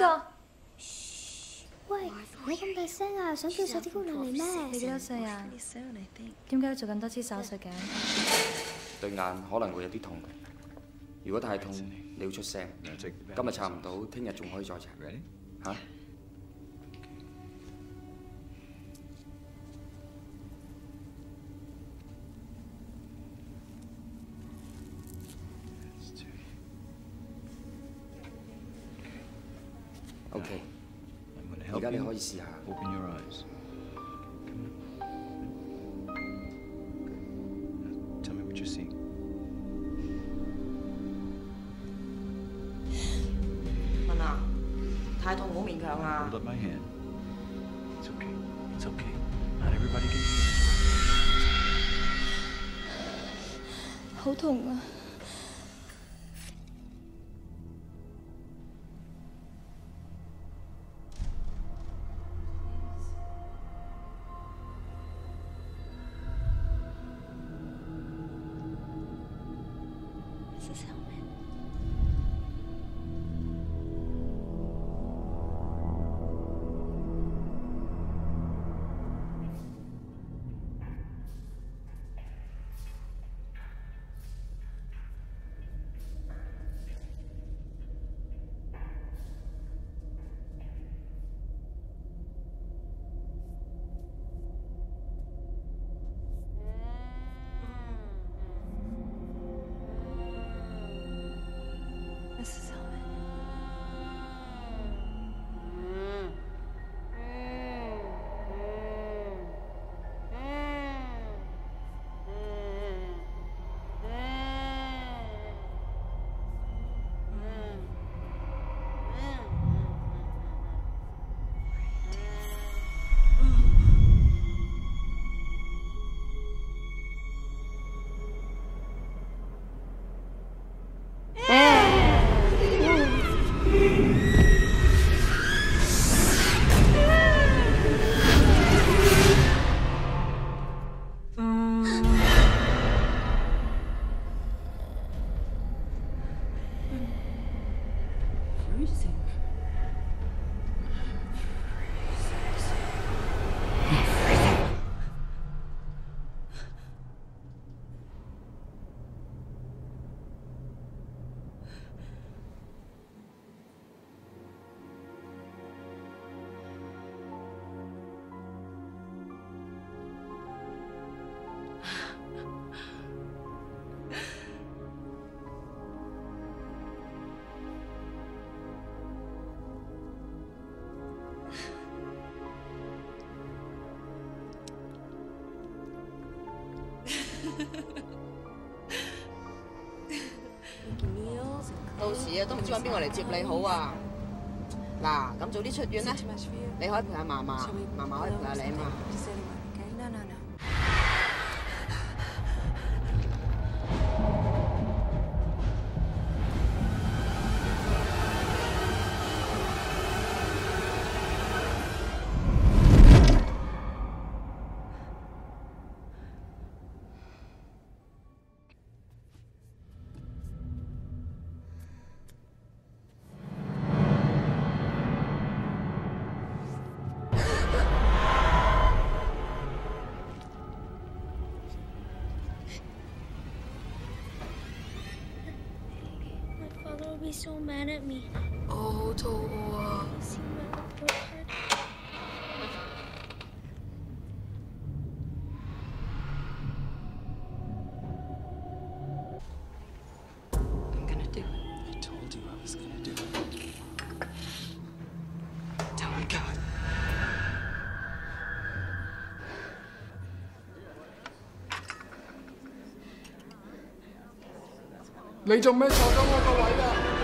個？喂，唔好咁大聲啊！想叫手指姑娘嚟咩？你幾多歲啊？點解要做咁多次手術嘅？對眼可能會有啲痛，如果太痛，你要出聲。今日查唔到，聽日仲可以再擦。嚇？OK，而家你可以試下。Open your eyes. Tell me what you see. 文啊，太痛唔好勉強啊 Hold！up my hand. It's okay. It's okay. Not everybody can see. 好痛啊！到時啊，都唔知揾邊個嚟接你好啊！嗱，咁早啲出院咧，你可以陪下嫲嫲，嫲嫲可以陪下你啊嘛。be so mad at me. Oh, Toa. I'm gonna do it. I told you I was gonna do it. Don't. 你做咩坐咗我个位啊？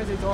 车死咗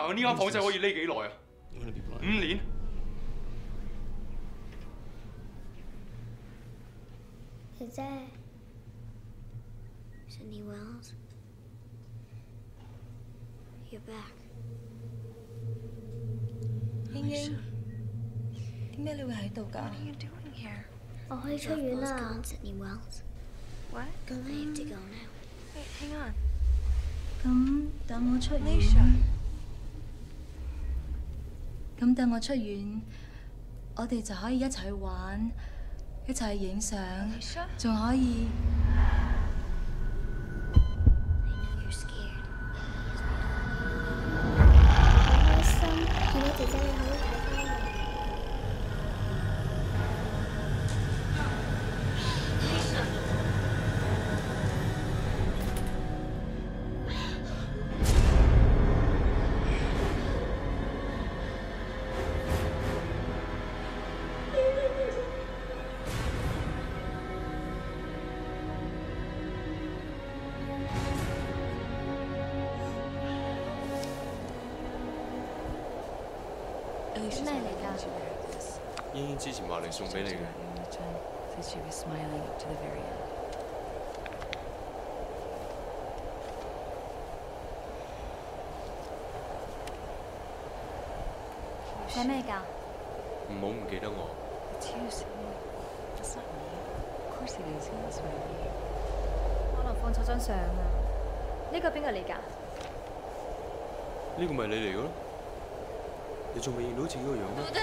匿埋喺呢間房仔可以匿幾耐啊？五年。姐姐，Sydney Wells, you're back. 英英，點解你會喺度㗎？我可以出院 phone's 啦 gone,。Sydney Wells. What？I have to go now. hang on。咁等我出院。咁等我出院，我哋就可以一齊去玩，一齊去影相，仲可以。英英之前话嚟送俾你嘅。系咩嚟噶？唔好唔记得我。超，我失，可能放错张相啦。呢个边个嚟噶？呢个咪你嚟噶咯？你仲未認到自己个样咩？